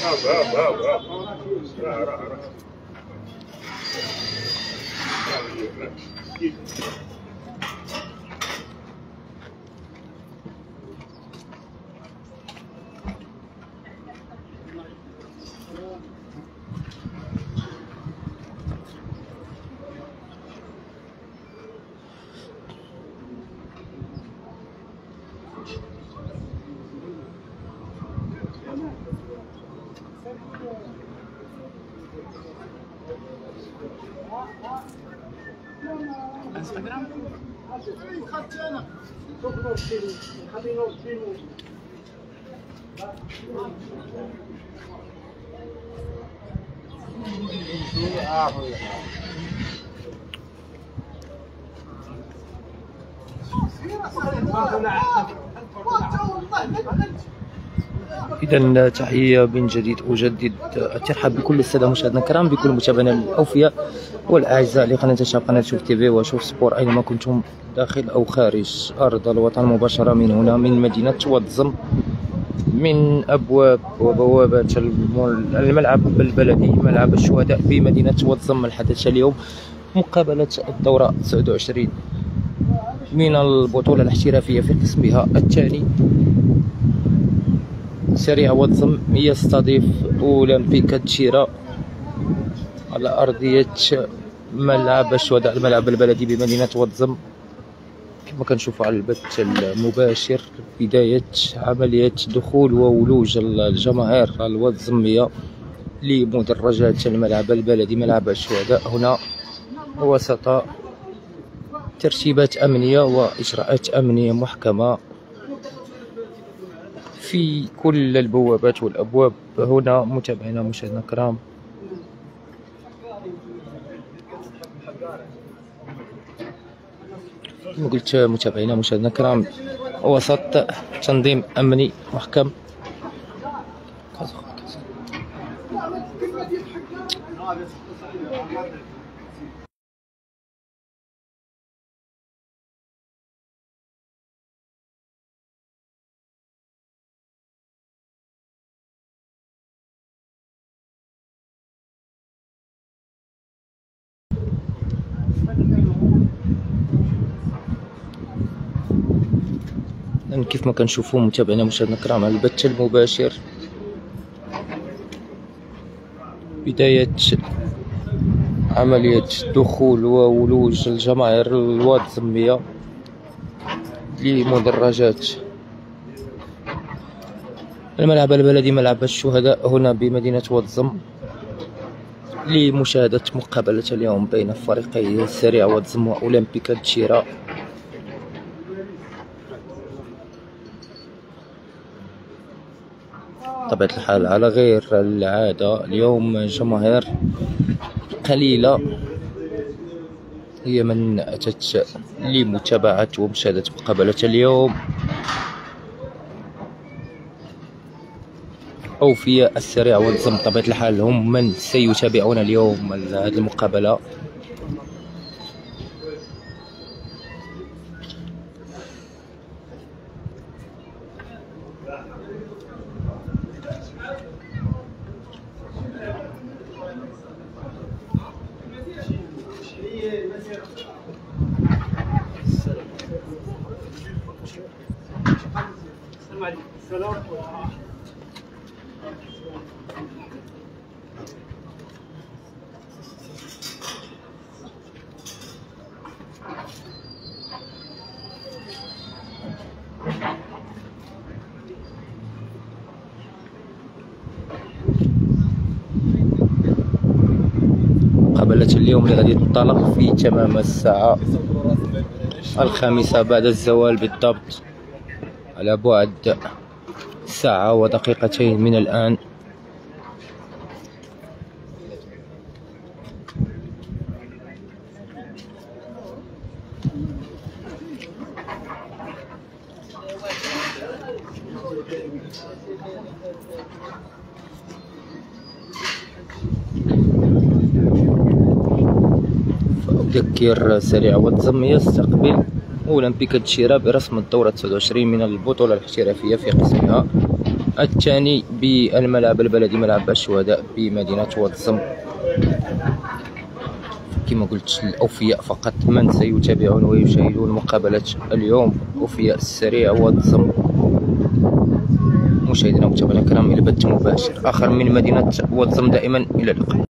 Thank you. Instagram? Tatiana. Ah, foi. Vamos lá. Vamos lá. إذا تحية من جديد أجدد الترحاب بكل السادة مشاهدينا الكرام بكل متابعينا الأوفياء والأعزاء لقناة شاب قناة شوف تيفي وشوف سبور أينما كنتم داخل أو خارج أرض الوطن مباشرة من هنا من مدينة واد زم من أبواب وبوابات الم- الملعب البلدي ملعب الشهداء بمدينة واد زم الحدث اليوم مقابلة الدورة 29 من البطولة الاحترافية في قسمها الثاني. سريع واتزم يستضيف أولمبيك تشيرا على أرضية ملعب الشهداء الملعب البلدي بمدينة واتزم كما كنشوفوا على البث المباشر بداية عملية دخول وولوج الجماهير الواتزمية لمدرجات الملعب البلدي. ملعب الشهداء هنا وسط ترتيبات أمنية وإجراءات أمنية محكمة. في كل البوابات والأبواب. هنا متابعينا مشاهدينا الكرام. كما قلت متابعينا مشاهدينا الكرام وسط تنظيم أمني محكم. لأن كيف ما كنشوفوا متابعينا مشاهدينا الكرام على البث المباشر. بداية عملية دخول وولوج الجماهير الواتزمية لمدرجات الملعب البلدي ملعب الشهداء هنا بمدينة واتزم لمشاهدة مقابلة اليوم بين فريقي سريع واتزم وأولمبيكا تشيرا طبيعة الحال على غير العادة. اليوم جماهير قليلة. هي من أتت لمتابعة ومشاهدة مقابلة اليوم. أوفياء السريع والزم طبيعة الحال هم من سيتابعون اليوم هذه المقابلة. مقابلة اليوم اللي غادي تنطلق في تمام الساعة الخامسة بعد الزوال بالضبط. على بعد ساعة ودقيقتين من الآن. أذكر سريع واتزم يستقبل. أولمبيك تشيرا برسم الدورة 29 من البطولة الاحترافية في قسمها الثاني بالملعب البلدي ملعب الشهداء بمدينة واتزم. كما قلت الأوفياء فقط. من سيتابعون ويشاهدون مقابلة اليوم؟ أوفياء السريع واتزم. مشاهدينا ومتابعينا الكرام إلى بث مباشر آخر من مدينة واتزم دائما إلى اللقاء.